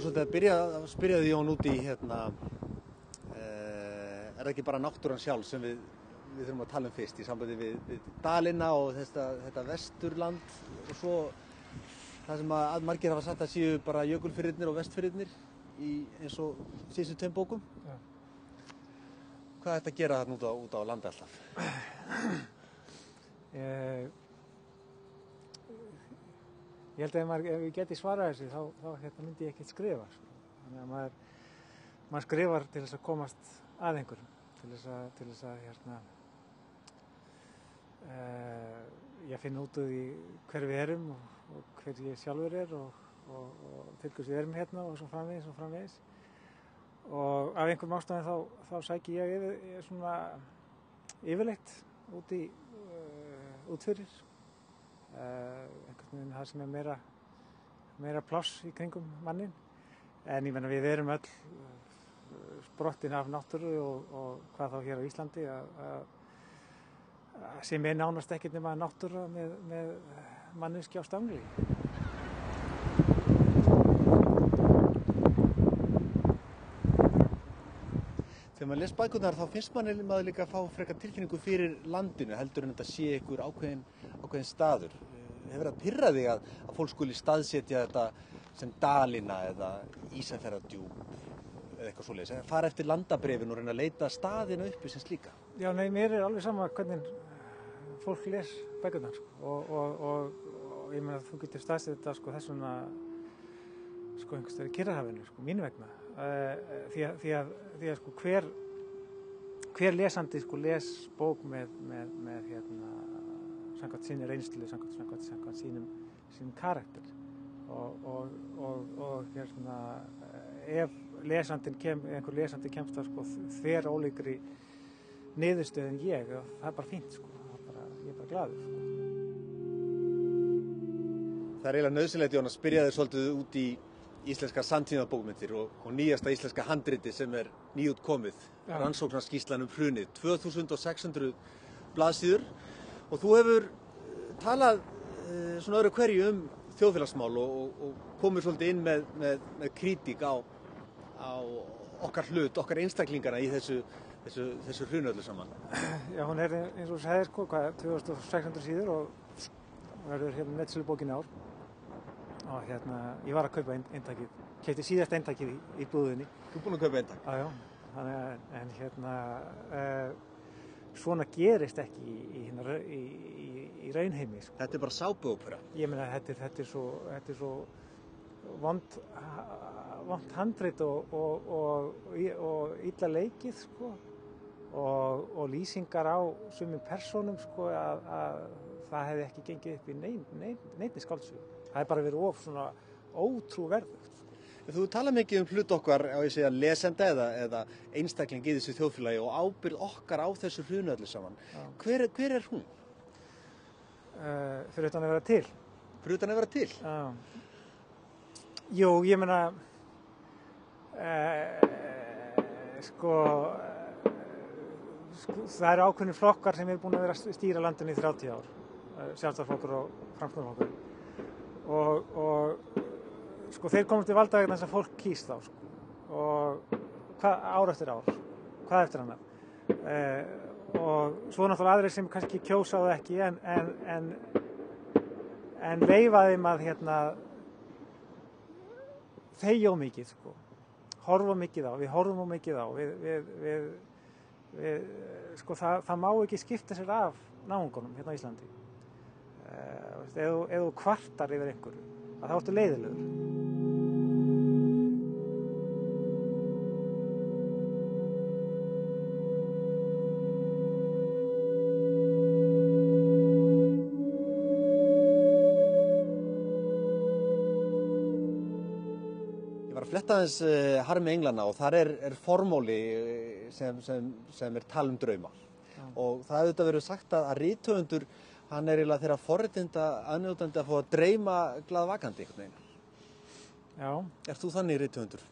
langar svolítið að byrja að spyrja því Jón út í hérna, uh, er það ekki bara náttúran sjálf sem við, við þurfum að tala um fyrst í sambandi við, við Dalina og þetta, þetta vesturland og svo það sem að, margir hafa sagt að séu bara jökulfyrirnir og vestfyrirnir í eins og síðustu tveim bókum. Já. Hvað er þetta að gera þarna út á, á landi alltaf? Ég, ég held að ef, maður, ef ég geti svarað þessu þá, þá hérna, myndi ég ekkert skrifa. Sko. Þannig að maður, maður skrifar til þess að komast að einhverjum, til þess að, til þess að hérna, uh, ég finna út úr því hver við erum og, og hver ég sjálfur er og, og, og til hvers við erum hérna og svo framvegis og framvegis. Og af einhverjum ástæðum þá, þá sæki ég yfir, ég svona yfirleitt út í uh, út fyrir uh, einhvern veginn það sem er meira meira pláss í kringum mannin en ég menna við erum öll uh, sprottin af náttúru og, og hvað þá hér á Íslandi að, að, að sem er nánast ekkert nema náttúra með, með manninski á stangli maður les bækurnar þá finnst manni maður líka að fá frekar tilkynningu fyrir landinu heldur en þetta sé ykkur ákveðin, ákveðin staður. Eh, Hefur það pyrrað þig að, að fólk skuli staðsetja þetta sem Dalina eða Ísafjörðardjúb eða eitthvað svoleiðis. eða Fara eftir landabrefin og reyna að leita staðina uppi sem slíka. Já, nei, mér er alveg sama hvernig fólk les bækurnar sko. og, og, og, og ég meina að þú getur staðsett þetta sko þessuna sko einhvers vegar í Kyrrahafinu sko, mín vegna uh, því, að, því, að, því að sko hver hver lesandi sko les bók með, með, með hérna samkvæmt sinni reynslu, samkvæmt, samkvæmt, samkvæmt sínum, sínum karakter og, og, og, og hérna ef lesandin kem, einhver lesandi kemst að sko þver ólíkri niðurstöð en ég, það er bara fínt sko, bara, ég er bara gladur sko. Það er eiginlega nöðsynlegt Jón að spyrja þig svolítið út í íslenska samtíðabókmyndir og, og nýjasta íslenska handriti sem er nýjút komið, Já. rannsóknarskíslan um hrunið, 2600 blaðsíður og þú hefur eh, talað uh, svona öðru hverju um þjóðfélagsmál og, og, og komið svolítið inn með, með, með kritík á, á okkar hlut, okkar einstaklingana í þessu, þessu, þessu hrunu öllu saman. Já, hún er eins og segir sko, hvað, 2600 síður og verður hérna nettsölubókin ár og hérna, ég var að kaupa ein- eintakið, kefti síðast eintakið í, í búðinni Þú er búin að kaupa eintak. Já, já, þannig að, en hérna, uh, svona gerist ekki í, í, hérna í, í, í raunheimi, sko. Þetta er bara sápuópera. Ég meina, þetta, er- þetta er svo, þetta er svo vond, vond handrit og, og, og, og, illa leikið, sko, og, og lýsingar á sumum persónum, sko, að, að það hefði ekki gengið upp í neinni skáldsögu. Það er bara verið of svona ótrúverðugt, sko. Þú tala mikið um hlut okkar á ég segja lesenda eða, eða einstakling í þessu þjóðfélagi og ábyrð okkar á þessu hrunu öllu saman. Hver, er- hver er hún? Uh, fyrir utan að vera til. Fyrir utan að vera til? Já. Jú, ég meina uh, sko, uh, sko það eru ákveðni flokkar sem er búin að vera að stýra landinu í 30 ár sjálfstæðarflokkur og framstæðarflokkur og, og sko þeir komast til valda vegna þess að fólk kýst þá sko. og hvað, ár eftir ár hvað eftir annar uh, og svo náttúrulega aðrir sem kannski kjósa á það ekki en, en, en en leifa þeim að hérna þegja mikið sko. horfa mikið á, við horfum mikið á við, við, við, við sko það, það má ekki skipta sér af náungunum hérna á Íslandi uh, ef, þú- kvartar yfir einhverju að þá ertu leiðilegur Ég var að fletta aðeins uh, harmi englana og þar er, er formóli eh, sem, sem, sem er talum drauma. Já. Og það hefur þetta verið sagt að, að rítöfundur, hann er eiginlega þeirra forréttinda aðnjótandi að fá að dreyma glaðvakandi einhvern veginn. Já Er þú þannig rítöfundur?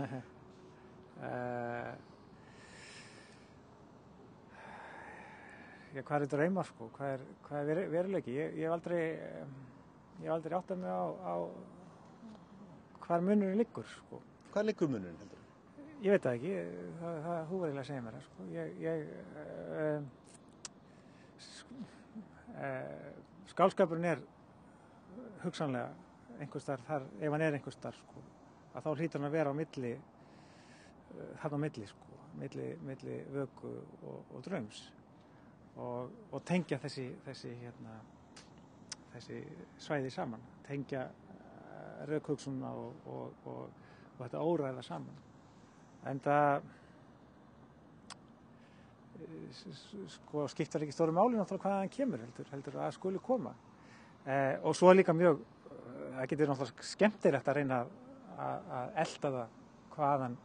uh, Já, hvað er draumar sko? Hvað er, hvað er veruleiki? Ég, ég hef aldrei, um, ég hef aldrei áttað mig á, á hvar munurinn liggur sko. Hvað liggur munurinn heldur? Ég veit það ekki, það, það að segja mér það sko. Ég, ég uh, skálskapurinn er hugsanlega einhvers þar, þar, ef hann er einhvers þar sko, að þá hlýtur hann að vera á milli hann á milli sko, milli, milli vöku og, og dröms og, og tengja þessi þessi, hérna, þessi svæði saman tengja raukhugsunna og, og, og þetta óræða saman. En það sko skiptar ekki stóru máli náttúrulega hvaðan kemur heldur, heldur að skuli koma. Eh, og svo er líka mjög það getur náttúrulega skemmtilegt að reyna að, elda það hvaðan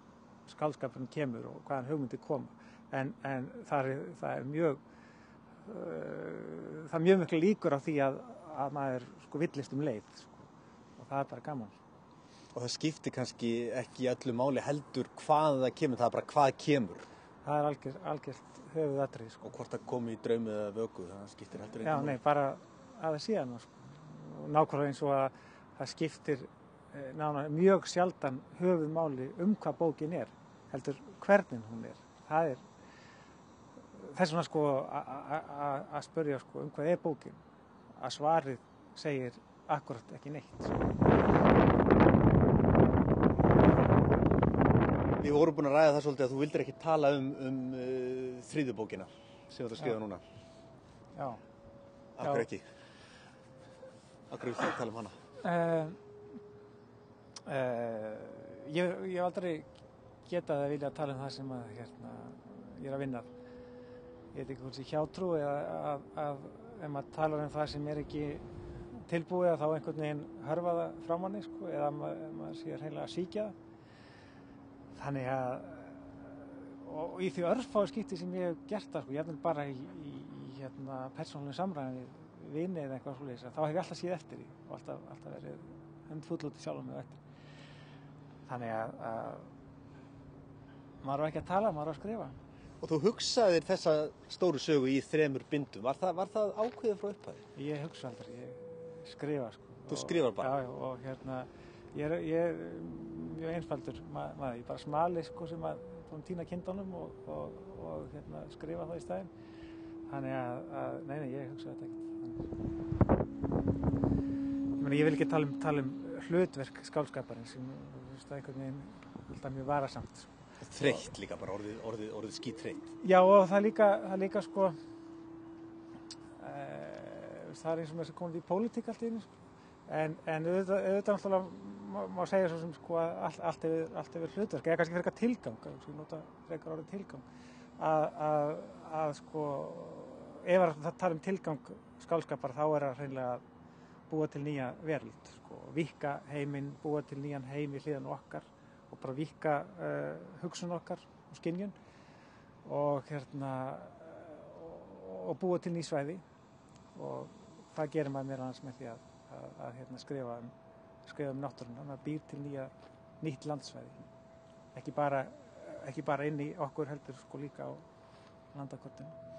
skálskapurinn kemur og hvaðan hugmyndi koma en, en það, er, það er mjög uh, það er mjög miklu líkur á því að, að maður sko villist um leið sko, og það er bara gaman. Og það skiptir kannski ekki öllu máli heldur hvað það kemur, það er bara hvað kemur. Það er algjör, algjört höfuð atrið sko. Og hvort það komi í draumi eða vöku, það skiptir heldur Já, nei, bara að það síðan sko. nákvæmlega eins og að það skiptir eh, nána, mjög sjaldan höfuð máli um hvað bókin er heldur hvernig hún er það er þess vegna sko að spörja sko um hvað er bókin að svarið segir akkurat ekki neitt Við vorum búin að ræða það svolítið að þú vildir ekki tala um, um uh, þriðju bókina sem þú að Já. núna. Já. Akkur Já. ekki? Akkur viltu að tala um hana? Uh, uh, ég, hef aldrei getað að vilja tala um það sem að, hérna, ég er að vinna ég veit ekki hvort ég hjátrú eða að, að ef maður talar um það sem er ekki tilbúið að þá einhvern veginn hörfa það frá manni sko, eða að maður sé reynilega að síkja það þannig að og, í því örfáðu skipti sem ég hef gert það sko, ég er bara í, í, í hérna, persónlega samræðin við vini eða eitthvað svoleiðis að þá hef ég alltaf síð eftir því og alltaf, alltaf verið sjálfum mig á eftir þannig að, að maður var ekki að tala, maður var að skrifa Og þú hugsaðir þessa stóru sögu í þremur bindum. Var það, var það ákveðið frá upphæði? ég hugsa aldrei, ég skrifa sko. Þú skrifar bara? já, og hérna ég er, ég er mjög einfaldur ma maður, ég er bara smali sko sem að búin týna kindunum og, og, og hérna, skrifa það í stæðin þannig að, að nei, nei, ég hugsa þetta ekkert ég, meni, ég vil ekki tala um, tala um hlutverk skálskaparinn sem þú veist, einhvern veginn mjög varasamt sko. Þreytt líka bara, orðið, orðið, orðið skítreitt. Já og það er líka, það er líka sko e, það er eins og þess að komið í pólitík allt í einu sko. en, en auðvitað, auðvitað náttúrulega má, segja svo sem sko að allt, allt, allt hefur hlutverk eða kannski eitthvað tilgang sko, nota frekar orðið tilgang að, að, að sko ef að það tala um tilgang skálskapar þá er það hreinlega að búa til nýja veröld sko, vikka heiminn, búa til nýjan heim í hliðan okkar og bara vikka uh, hugsun okkar og skynjun og hérna og, búa til ný svæði. Og það gerir maður meira annars með því að, að hérna, skrifa um skrifa um náttúruna, maður býr til nýja nýtt landsvæði. Ekki bara, ekki bara inn í okkur heldur sko líka á landakortinu